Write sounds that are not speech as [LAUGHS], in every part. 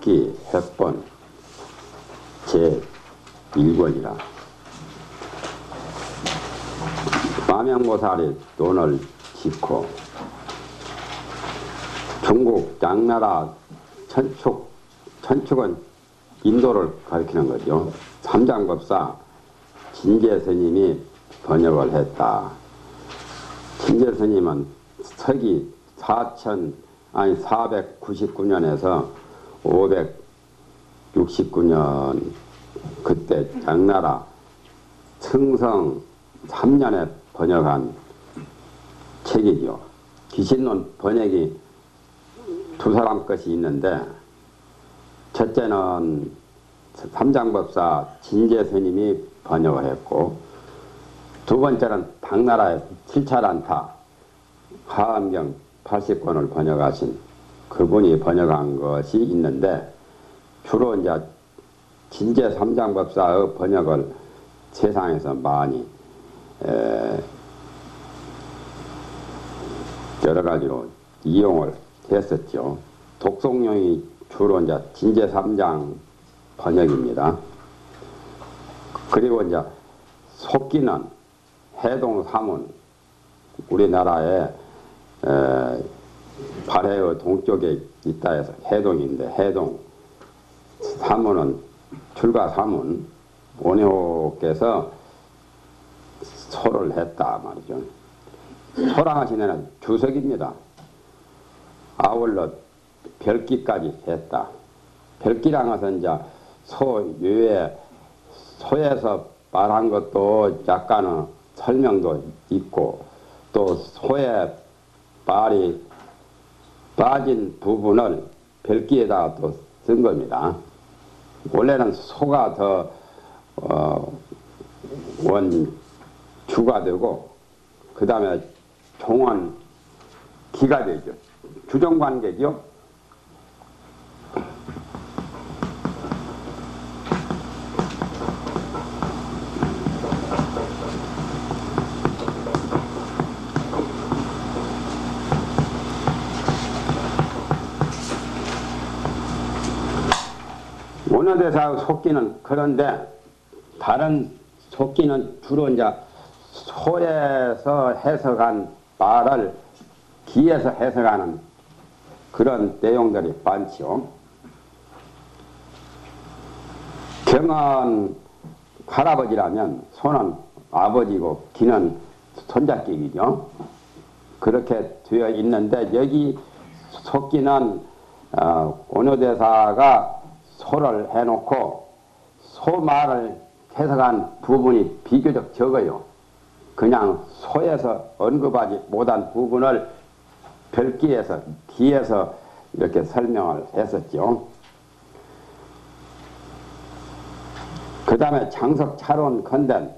기신론 속기 핵본 제 1권이라 마명보살이 돈을 짓고 중국 양나라 천축 천축은 인도를 가리키는 거죠. 삼장법사 진제 스님이 번역을 했다. 진제 스님은 서기 4천 아니 499년에서 569년 그때 장나라 승성 3년에 번역한 책이죠. 기신론 번역이 두 사람 것이 있는데 첫째는 삼장법사 진제 스님이 번역을 했고 두 번째는 당나라의 7차란타 하암경 80권을 번역하신 그분이 번역한 것이 있는데 주로 이제 진제 삼장법사의 번역을 세상에서 많이 여러 가지로 이용을 했었죠. 독송용이 주로 이제 진제 삼장 번역입니다. 그리고 이제 속기는 해동 사문 우리나라에 에, 발해의 동쪽에 있다 해서 해동인데 해동 사문은 출가 사문 원효께서 소를 했다 말이죠. 소랑하시는 주석입니다. 아울러 별기까지 했다. 별기랑 해서 이제 소 외에 소에서 말한 것도 약간은 설명도 있고 또 소의 말이 빠진 부분을 별기에다가 또 쓴 겁니다. 원래는 소가 더, 어, 원 주가 되고, 그 다음에 종은 기가 되죠. 주정관계죠. 원어대사 속기는 그런데 다른 속기는 주로 이제 소에서 해석한 말을 기에서 해석하는 그런 내용들이 많지요. 경은 할아버지라면 소는 아버지고 기는 손잡기이죠. 그렇게 되어 있는데 여기 속기는 어, 원어대사가 소를 해놓고 소 말을 해석한 부분이 비교적 적어요. 그냥 소에서 언급하지 못한 부분을 별기에서 뒤에서 이렇게 설명을 했었죠. 그 다음에 장석 차론 컨덴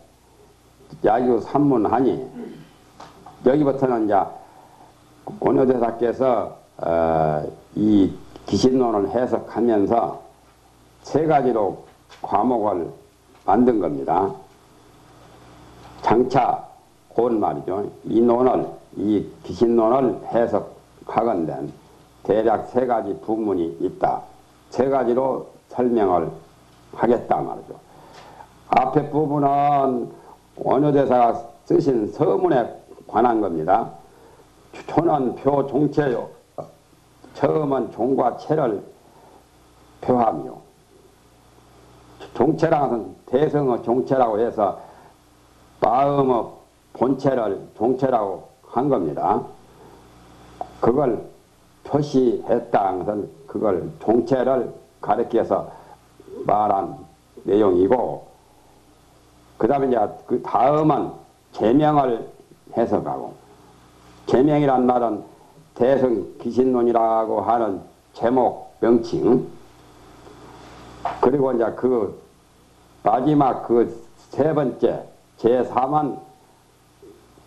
야유 산문하니 여기부터는 이제 원효대사께서 어, 이 기신론을 해석하면서 세 가지로 과목을 만든 겁니다. 장차 곧 말이죠. 이 논을 이 기신론을 해석하건대 대략 세 가지 부문이 있다. 세 가지로 설명을 하겠다 말이죠. 앞에 부분은 원효대사가 쓰신 서문에 관한 겁니다. 초는 표 종체요. 처음은 종과 체를 표하며 종체라는 대성의 종체라고 해서 마음의 본체를 종체라고 한 겁니다. 그걸 표시했다 것은 그걸 종체를 가리켜서 말한 내용이고 그 다음에 이제 그 다음은 제명을 해석하고 제명이란 말은 대성 기신론이라고 하는 제목 명칭 그리고 이제 그 마지막 그 세 번째 제3은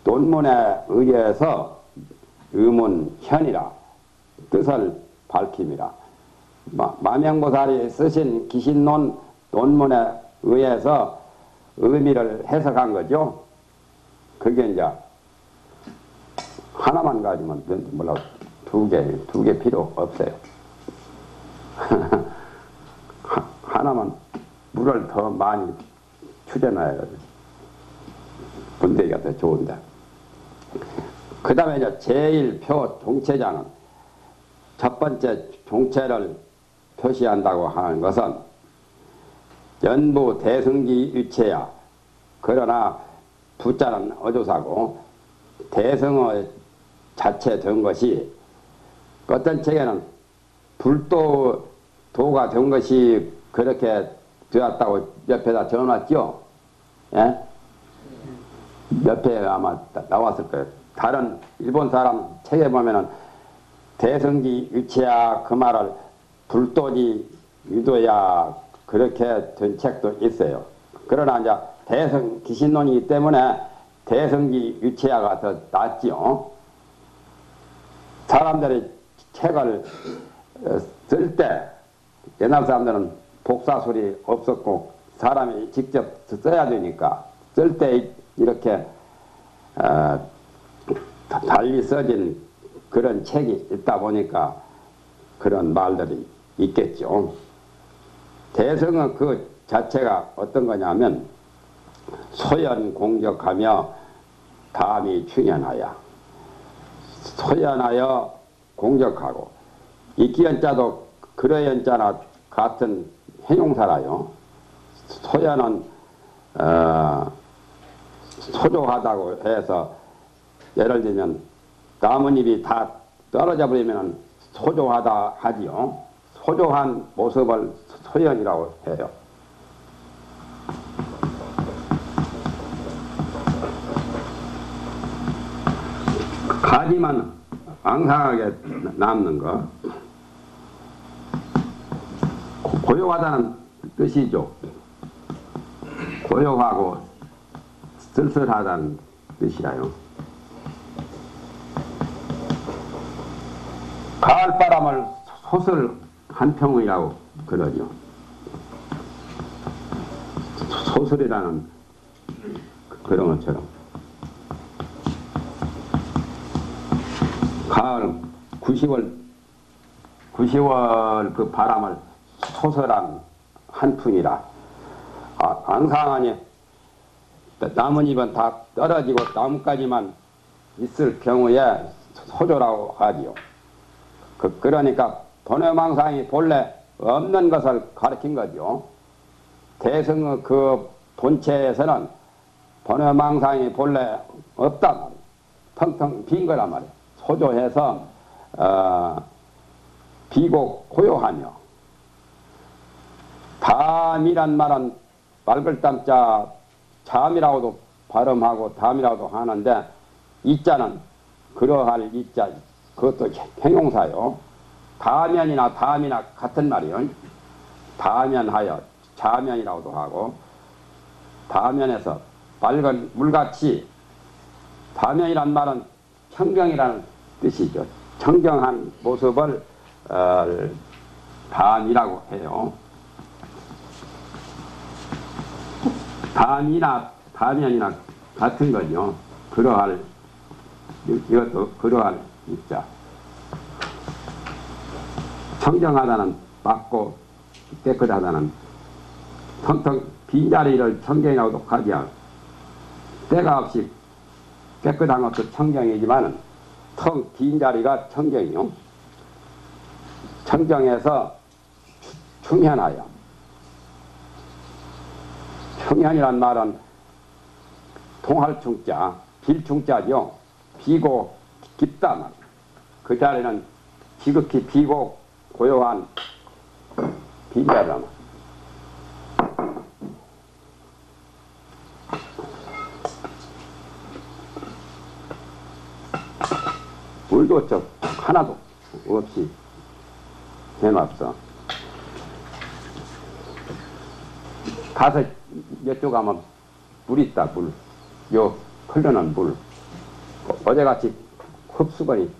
논문에 의해서 의문현이라 뜻을 밝힙니다. 마명보살이 쓰신 기신론 논문에 의해서 의미를 해석한 거죠. 그게 이제 하나만 가지면 몰라 두 개, 두 개 필요 없어요. [LAUGHS] 하- 하나만 물을 더 많이 추려놔야 분대기가 더 좋은데. 그 다음에 이제 제1표 종체자는 첫 번째 종체를 표시한다고 하는 것은 연부 대승기 유체야. 그러나 부자는 어조사고 대승어 자체 된 것이 어떤 책에는 불도 도가 된 것이 그렇게 되었다고 옆에다 적어놨죠. 예? 옆에 아마 나- 나왔을 거예요. 다른 일본 사람 책에 보면은 대성기 유치야 그 말을 불도지 유도야 그렇게 된 책도 있어요. 그러나 이제 대성 기신론이기 때문에 대성기 유치야가 더 낫지요. 사람들이 책을 어, 쓸때 옛날 사람들은 복사술이 없었고 사람이 직접 써야 되니까 쓸 때 이렇게 어, 다- 달리 써진 그런 책이 있다 보니까 그런 말들이 있겠죠. 대성은 그 자체가 어떤 거냐면 소연 공격하며 담이 충연하여 소연하여 공격하고 이기연자도 그러연자나 같은 형용사라요. 소연은 어, 소조하다고 해서 예를 들면 나뭇잎이 다 떨어져 버리면 소조하다 하지요. 소조한 모습을 소연이라고 해요. 가지만 앙상하게 남는 거. 고- 고요하다는 뜻이죠. 고요하고 쓸쓸하다는 뜻이라요. 가을바람을 소설 한 평이라고 그러죠. 소설이라는 그- 그런 것처럼. 가을 90월 90월 그 바람을 소설한 한 푼이라 아, 앙상하니 나뭇잎은 다 떨어지고 나뭇가지만 있을 경우에 소조라고 하지요. 그, 그러니까 돈의망상이 본래 없는 것을 가르친 거죠. 대승의 그 본체에서는 돈의망상이 본래 없단 말이에요. 텅텅 빈 거란 말이에요. 소조해서 어, 비고 고요하며 담이란 말은 맑을 담자 잠이라고도 발음하고 담이라고도 하는데 이자는 그러할 이자 그것도 형용사요. 다면이나 담이나 같은 말이요. 다면하여 자면이라고도 하고 다면에서 맑은 물같이 다면이란 말은 청경이라는 뜻이죠. 청경한 모습을 어, 담이라고 해요. 담이나 다면이나 같은 거죠. 그러할 이- 이것도 그러할 입자. 청정하다는 맑고 깨끗하다는 텅텅 빈자리를 청경이라고도 하지요. 때가 없이 깨끗한 것도 청정이지만 텅 빈 자리가 청정이요. 청정해서 충현하여. 충현이란 말은 통할 충자, 빌 충자죠. 비고 깊다 말. 그 자리는 지극히 비고 고요한 빈자다 말. 물도 저 하나도 없이 해놨어. 가서 이쪽 가면 물 있다, 물. 요 흘러는 물. 어- 어제같이 흡수건이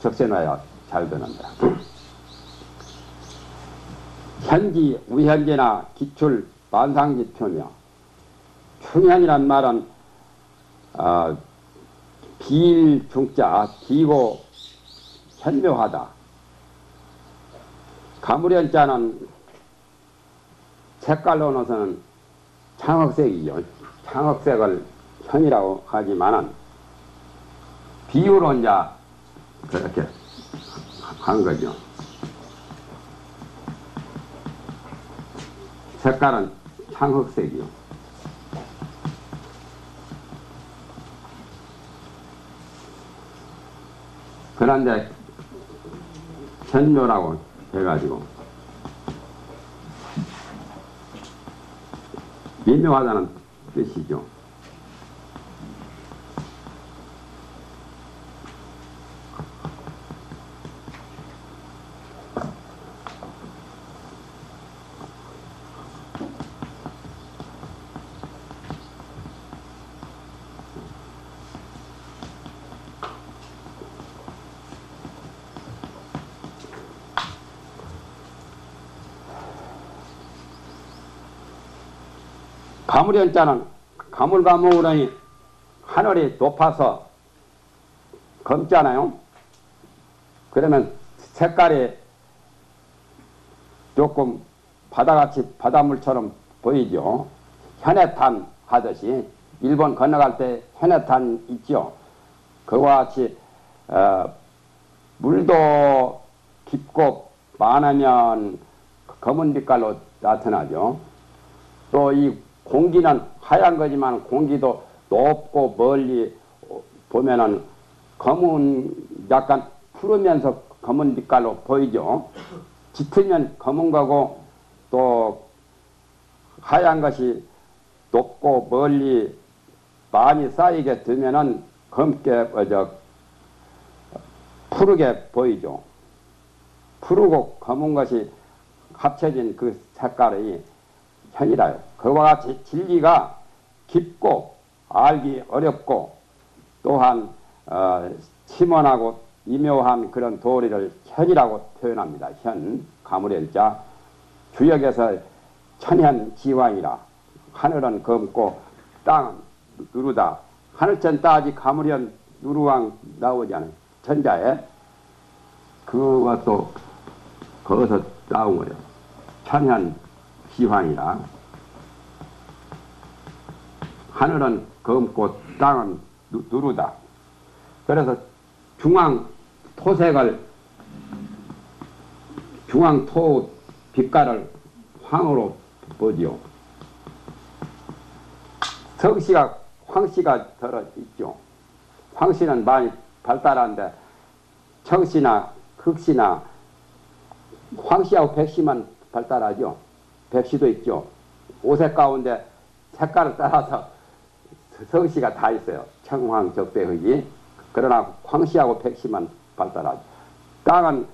적셔놔야 잘 되는다. 현지, 우현지나 기출, 만상지 표며 충현이란 말은 어, 비일 중자 기고 현묘하다. 가무련자는 색깔로는 창흑색이죠. 창흑색을 현이라고 하지만은 이제 그렇게 한 거죠. 색깔은 창흑색이요. 그런데 현묘라고 해가지고 미묘하다는 뜻이죠. 가물연자는 가물가물하니 하늘이 높아서 검잖아요. 그러면 색깔이 조금 바다같이 바닷물처럼 보이죠. 현해탄 하듯이 일본 건너갈 때 현해탄 있죠. 그와 같이 어, 물도 깊고 많으면 검은 빛깔로 나타나죠. 또 이 공기는 하얀 거지만 공기도 높고 멀리 보면은 검은 약간 푸르면서 검은 빛깔로 보이죠. 짙으면 검은 거고 또 하얀 것이 높고 멀리 많이 쌓이게 되면은 검게 어저 푸르게 보이죠. 푸르고 검은 것이 합쳐진 그 색깔이 현이라요. 그와 같이 진리가 깊고 알기 어렵고 또한 어, 심원하고 미묘한 그런 도리를 현이라고 표현합니다. 현, 가물엘자 주역에서 천현 지왕이라 하늘은 검고 땅은 누르다 하늘천 따지 가물현 누르왕 나오잖아요. 천자에 그것도 거기서 나온 거예요. 천현 지황이라 하늘은 검고 땅은 누, 누르다. 그래서 중앙 토색을 중앙 토 빛깔을 황으로 보지요. 성씨가 황씨가 들어 있죠. 황씨는 많이 발달한데 청씨나 흑씨나 황씨하고 백씨만 발달하죠. 백씨도 있죠. 오색 가운데 색깔을 따라서 성씨가 다 있어요. 청황, 적배, 흑이. 그러나 황씨하고 백씨만 발달하죠. 땅은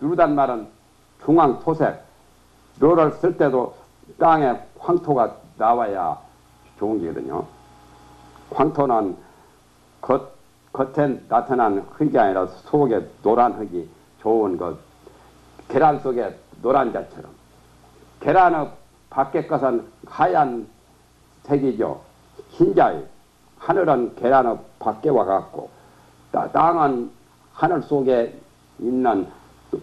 누르단 말은 중앙 토색. 묘를 쓸 때도 땅에 황토가 나와야 좋은 게거든요. 황토는 겉, 겉에 나타난 흙이 아니라 속에 노란 흙이 좋은 것. 계란 속에 노란 자처럼. 계란의 밖에 것은 하얀 색이죠. 흰자위. 하늘은 계란의 밖에 와갖고 땅은 하늘 속에 있는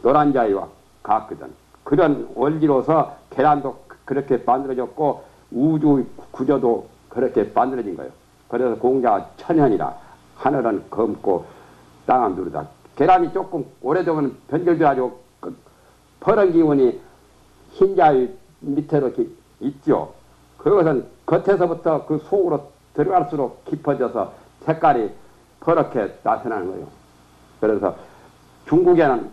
노란 자위와 같거든. 그런 원리로서 계란도 그렇게 만들어졌고 우주 구조도 그렇게 만들어진 거예요. 그래서 공자가 천현이라 하늘은 검고 땅은 누르다. 계란이 조금 오래되면 변질돼가지고 그 퍼런 기운이 흰자위 밑으로 이렇게 있죠. 그것은 겉에서부터 그 속으로 들어갈수록 깊어져서 색깔이 퍼렇게 나타나는 거예요. 그래서 중국에는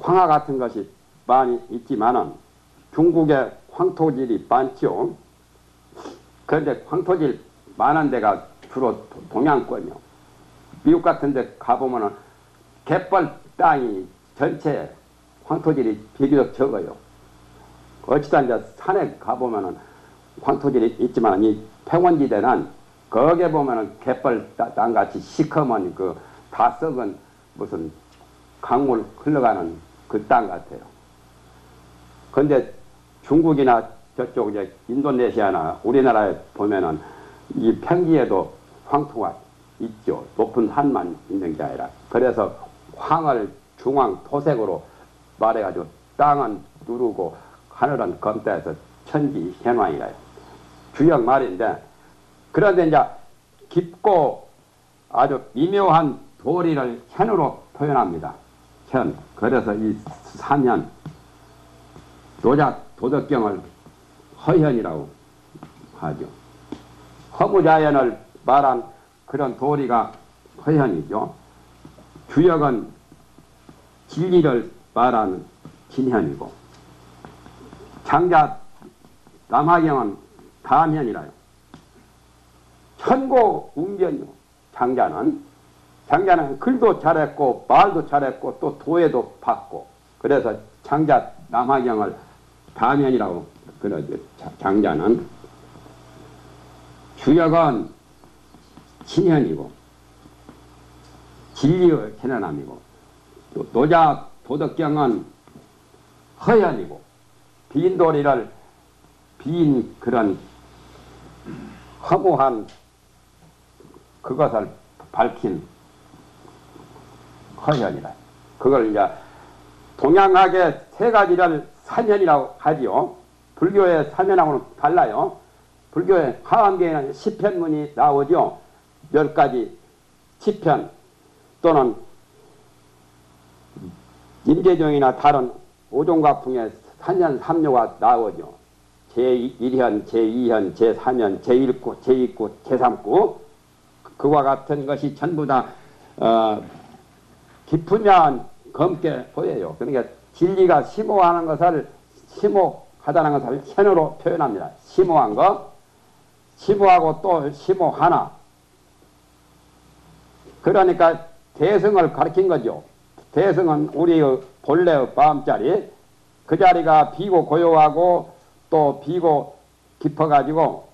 황화 같은 것이 많이 있지만은 중국에 황토질이 많죠. 그런데 황토질 많은 데가 주로 동양권이요. 미국 같은 데 가보면은 갯벌 땅이 전체 황토질이 비교적 적어요. 어찌다 이제 산에 가보면은 황토질이 있지만 이 평원지대는 거기에 보면은 갯벌 땅같이 시커먼 그 다 썩은 무슨 강물 흘러가는 그 땅 같아요. 근데 중국이나 저쪽 이제 인도네시아나 우리나라에 보면은 이 평지에도 황토가 있죠. 높은 산만 있는 게 아니라. 그래서 황을 중앙 토색으로 말해가지고 땅은 누르고 하늘은 검다해서 천지 현황이라요. 주역 말인데 그런데 이제 깊고 아주 미묘한 도리를 현으로 표현합니다. 현. 그래서 이 사면 노자 도덕경을 허현이라고 하죠. 허무자연을 말한 그런 도리가 허현이죠. 주역은 진리를 말하는 진현이고 장자 남하경은 담현이라요. 천고 웅변이요. 장자는 장자는 글도 잘했고 말도 잘했고 또 도에도 받고 그래서 장자 남하경을 담현이라고 그러죠. 자- 장자는 주역은 친현이고 진리의 현현함이고 또 노자 도덕경은 허연이고 빈도리를 빈 그런 허무한 그것을 밝힌 허현이라. 그걸 이제 동양학의 세 가지를 사면이라고 하지요. 불교의 사면하고는 달라요. 불교의 하암계에는 시편문이 나오죠. 열 가지 시편 또는 임계종이나 다른 오종각풍의 산년 삼료가 나오죠. 제1현, 제2현, 제3현, 제1구, 제2구, 제3구 그와 같은 것이 전부 다 어, 깊으면 검게 보여요. 그러니까 진리가 심오하는 것을 심오하다는 것을 현으로 표현합니다. 심오한 것, 심오하고 또 심오하나. 그러니까 대승을 가리킨 거죠. 대승은 우리의 본래의 마음자리, 그 자리가 비고 고요하고 또 비고 깊어가지고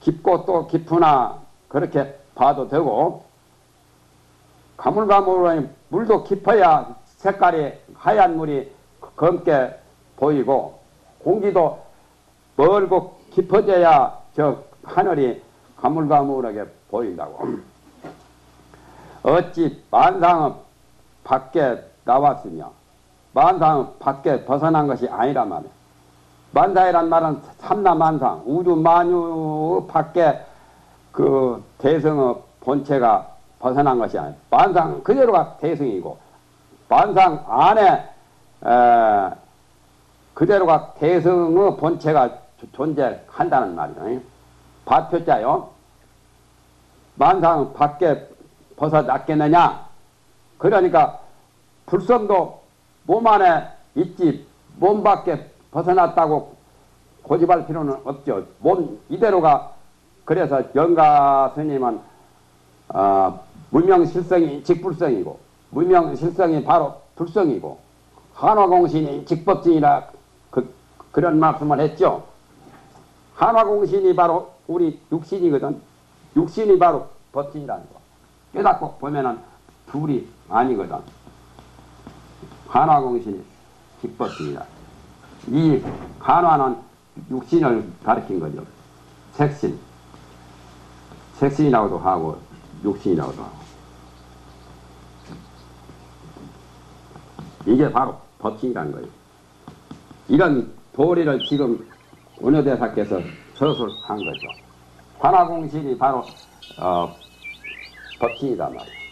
깊고 또 깊으나 그렇게 봐도 되고 가물가물하니 물도 깊어야 색깔이 하얀 물이 검게 보이고 공기도 멀고 깊어져야 저 하늘이 가물가물하게 보인다고. [CLEARS THROAT] 어찌 만상은 밖에 나왔으며 만상은 밖에 벗어난 것이 아니란 말이야. 만상이란 말은 삼라만상 우주 만유 밖에 그 대성의 본체가 벗어난 것이 아니야. 만상 그대로가 대성이고 만상 안에 에, 그대로가 대성의 본체가 조- 존재한다는 말이죠. 바표자요. 만상 밖에 벗어났겠느냐? 그러니까 불성도 몸 안에 있지 몸 밖에 벗어났다고 고집할 필요는 없죠. 몸 이대로가 그래서 영가 스님은 어, 무명실성이 직불성이고 무명실성이 바로 불성이고 한화공신이 직법증이라 그, 그런 말씀을 했죠. 한화공신이 바로 우리 육신이거든. 육신이 바로 법진이라는 거. 깨닫고 보면은 둘이 아니거든. 한화공신이 직법증이다. 이 한화는 육신을 가리킨 거죠. 색신. 색신이라고도 하고 육신이라고도 하고. 이게 바로 법칙이라는 거예요. 이런 도리를 지금 원효대사께서 서술한 거죠. 관화공신이 바로 어, 법칙이다 말이에요.